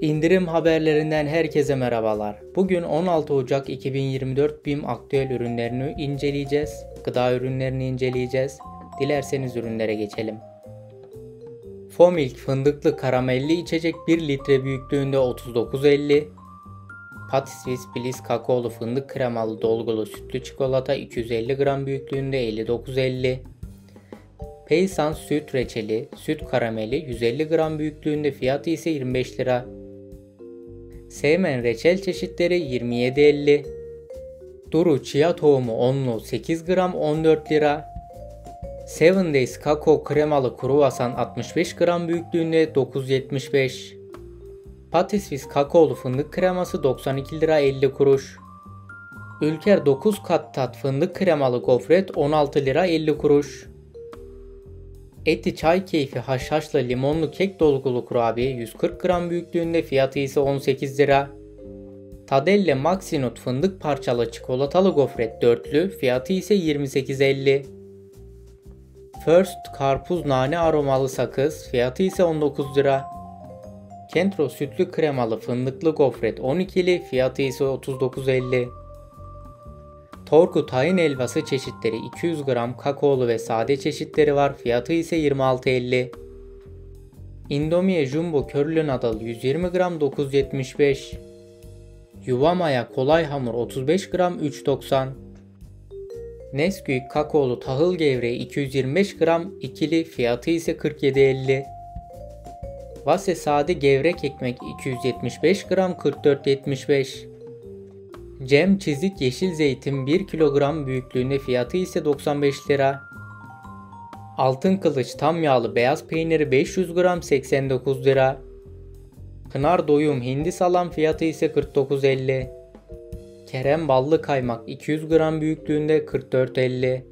İndirim haberlerinden herkese merhabalar. Bugün 16 Ocak 2024 BİM aktüel ürünlerini inceleyeceğiz. Gıda ürünlerini inceleyeceğiz. Dilerseniz ürünlere geçelim. Fomilk fındıklı karamelli içecek 1 litre büyüklüğünde 39.50. Patisvis Bliss kakaolu fındık kremalı dolgulu sütlü çikolata 250 gram büyüklüğünde 59.50. Peysan süt reçeli, süt karameli 150 gram büyüklüğünde fiyatı ise 25 lira. Seymen reçel çeşitleri 27.50. Duru chia tohumu onlu 8 gram 14 lira. Seven Days kakao kremalı kruvasan 65 gram büyüklüğünde 9.75. Patisvis kakaolu fındık kreması 92 lira 50 kuruş. Ülker 9 kat tat fındık kremalı gofret 16 lira 50 kuruş. Eti çay keyfi haşhaşlı limonlu kek dolgulu kurabiye 140 gram büyüklüğünde fiyatı ise 18 lira. Tadelle Maxinut fındık parçalı çikolatalı gofret dörtlü fiyatı ise 28.50. First karpuz nane aromalı sakız fiyatı ise 19 lira. Kentro sütlü kremalı fındıklı gofret 12'li fiyatı ise 39.50. Torku tahin helvası çeşitleri 200 gram kakaolu ve sade çeşitleri var. Fiyatı ise 26.50. Indomie Jumbo körlü nadal 120 gram 9.75. Yuvamaya kolay hamur 35 gram 3.90. Nesquik kakaolu tahıl gevreği 225 gram ikili fiyatı ise 47.50. Vase sade gevrek ekmek 275 gram 44.75. Cem çizik yeşil zeytin 1 kilogram büyüklüğünde fiyatı ise 95 lira. Altın kılıç tam yağlı beyaz peyniri 500 gram 89 lira. Pınar doyum hindi salam fiyatı ise 49.50. Kerem ballı kaymak 200 gram büyüklüğünde 44.50.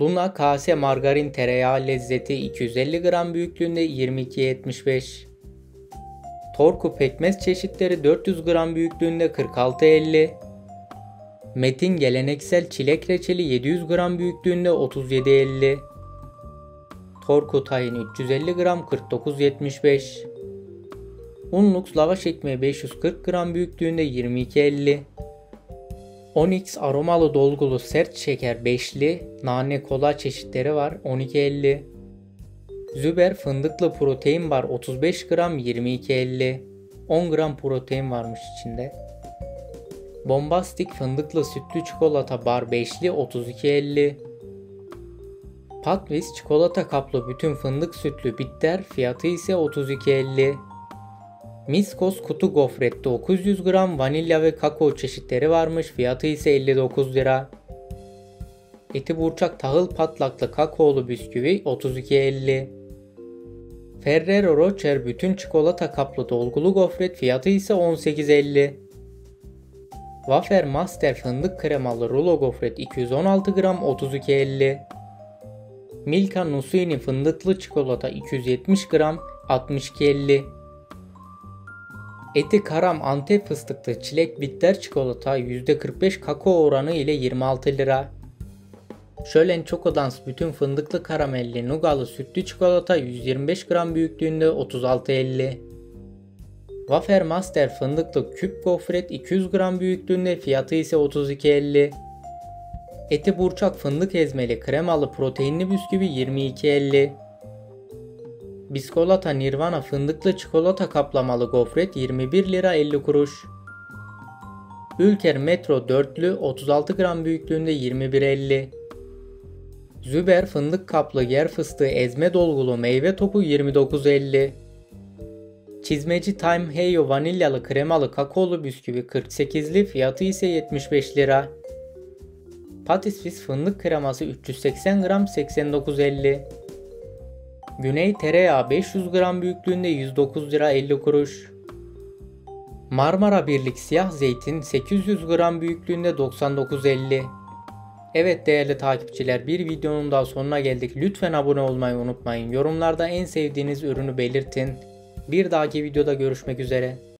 Luna kase margarin tereyağı lezzeti 250 gram büyüklüğünde 22.75. Torku pekmez çeşitleri 400 gram büyüklüğünde 46.50. Metin geleneksel çilek reçeli 700 gram büyüklüğünde 37.50. Torku tahin 350 gram 49.75. Unlux lavaş ekmeği 540 gram büyüklüğünde 22.50. Onyx aromalı dolgulu sert şeker 5'li nane kola çeşitleri var 12.50. Züber fındıklı protein bar 35 gram 22.50. 10 gram protein varmış içinde. Bombastik fındıklı sütlü çikolata bar 5'li 32.50. Patvis çikolata kaplı bütün fındık sütlü bitter fiyatı ise 32.50. Miskos kutu gofret 900 gram vanilya ve kakao çeşitleri varmış fiyatı ise 59 lira. Eti burçak tahıl patlaklı kakaolu bisküvi 32.50. Ferrero Rocher bütün çikolata kaplı dolgulu gofret fiyatı ise 18.50. Wafer Master fındık kremalı rulo gofret 216 gram 32.50. Milka Nusini fındıklı çikolata 270 gram 62.50. Eti karam antep fıstıklı çilek bitter çikolata %45 kakao oranı ile 26 lira. Şölen Chokodans bütün fındıklı karamelli nugalı sütlü çikolata 125 gram büyüklüğünde 36.50. Wafer Master fındıklı küp gofret 200 gram büyüklüğünde fiyatı ise 32.50. Eti burçak fındık ezmeli kremalı proteinli bisküvi 22.50. Biskolata Nirvana fındıklı çikolata kaplamalı gofret 21 lira 50 kuruş. Ülker Metro dörtlü 36 gram büyüklüğünde 21.50. Züber fındık kaplı yer fıstığı ezme dolgulu meyve topu 29.50. Çizmeci Time Heyo vanilyalı kremalı kakaolu bisküvi 48'li fiyatı ise 75 lira. Patisvis fındık kreması 380 gram 89.50. Güney tereyağı 500 gram büyüklüğünde 109 lira 50 kuruş. Marmara Birlik siyah zeytin 800 gram büyüklüğünde 99.50. Evet değerli takipçiler bir videonun daha sonuna geldik. Lütfen abone olmayı unutmayın. Yorumlarda en sevdiğiniz ürünü belirtin. Bir dahaki videoda görüşmek üzere.